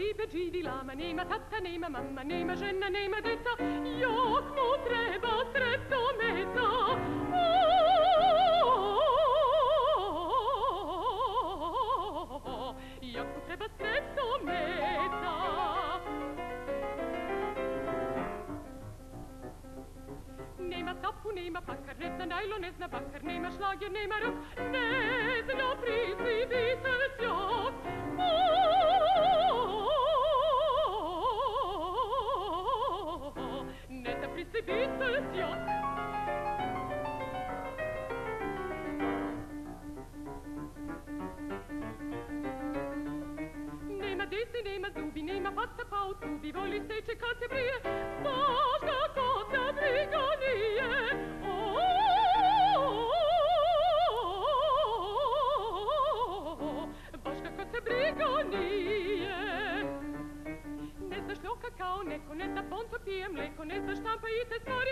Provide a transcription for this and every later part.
tipe živila, nema tata, nema mama, nema žena, nema deca, jak mu treba sredstvo meta. Jak mu treba sredstvo meta. Nema tapu, nema pakar, ne zna najlon, ne zna bakar, nema šlager, nema rok, ne zna prisibitelj Bitte, bitte, ja. Nema desi, nema zubi, nema pazza pautubi, voli steće kad se brije, Ne zna šljoka kao neko, ne zna ponto pije mleko, ne zna štampa i te stvari,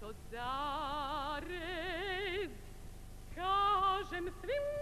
to dares, kažem svim